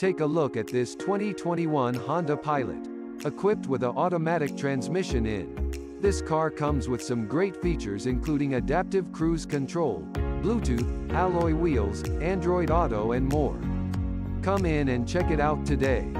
Take a look at this 2021 Honda Pilot. Equipped with an automatic transmission in. This car comes with some great features including adaptive cruise control, Bluetooth, alloy wheels, Android Auto and more. Come in and check it out today.